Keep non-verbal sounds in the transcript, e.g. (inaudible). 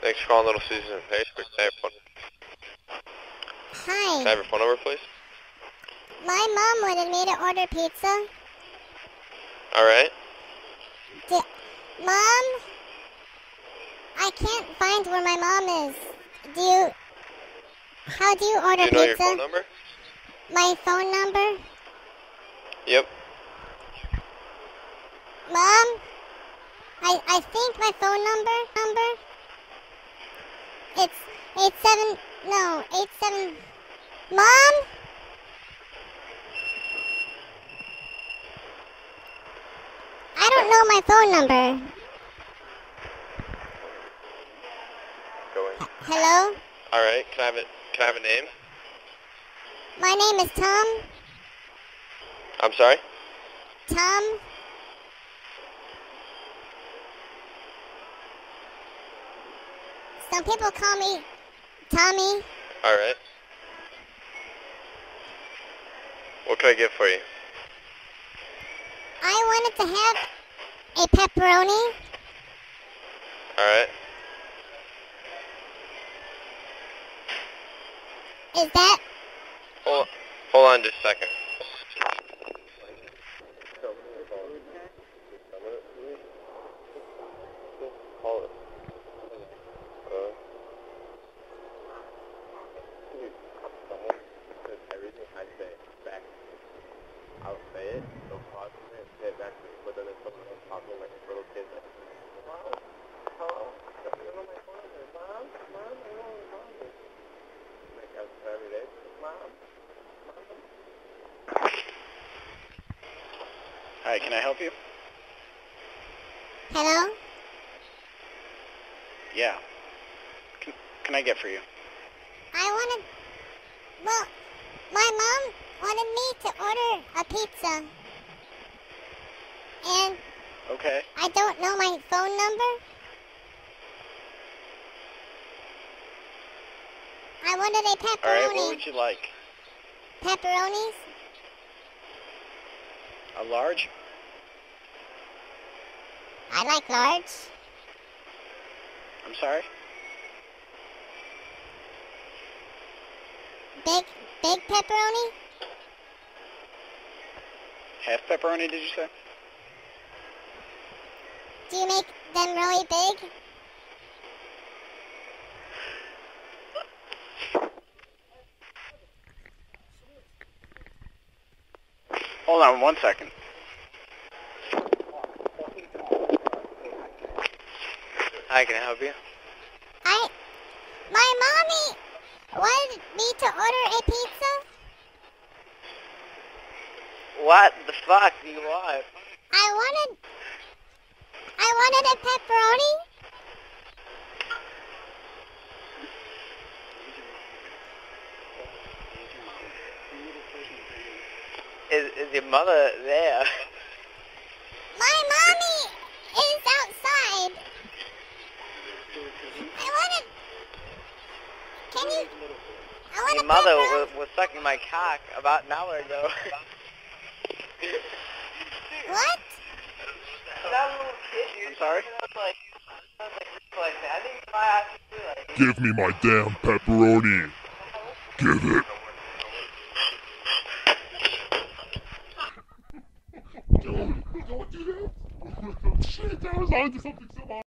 Thanks for calling Little Caesars Pizza. Can I have your phone- Hi. can I have your phone number, please? My mom wanted me to order pizza. All right. Mom? I can't find where my mom is. Do you. How do you order pizza? Do you know your pizza? phone number? My phone number? Yep. Mom? I, I think my phone number eight seven no eight seven Mom? I don't know my phone number. Going. Hello? All right. Can I have it? Can I have a name? My name is Tom. I'm sorry. Tom. Some people call me Tommy. All right. What can I get for you? I wanted to have a pepperoni. All right. Is that Hold, hold on just a second. Call it. Uh, dude, someone said everything I say back. I'll say it, they'll pause it, and say it back to me, but then there's someone else talking like a little kid like, Mom, hello, I don't know my phone number. Mom, Mom, I don't know my phone number. Like, I was every day, Mom, Hi, can I help you? hello? Yeah. Can, can I get for you? I wanted. Well, my mom wanted me to order a pizza, and Okay. I don't know my phone number. I wanted a pepperoni. All right, what would you like? Pepperonis? A large? I like large. I'm sorry? Big, big pepperoni? Half pepperoni, did you say? Do you make them really big? Hold on one second. Hi, can I help you? I. My mommy wanted me to order a pizza. What the fuck do you want? I wanted. I wanted a pepperoni. Is, is your mother there? My mommy is outside. I wanted. Can you? I want Your a mother was, was sucking my cock about an hour ago. What? I'm sorry? Give me my damn pepperoni. Give it. Don't, don't do that. (laughs) Shit, that was onto something so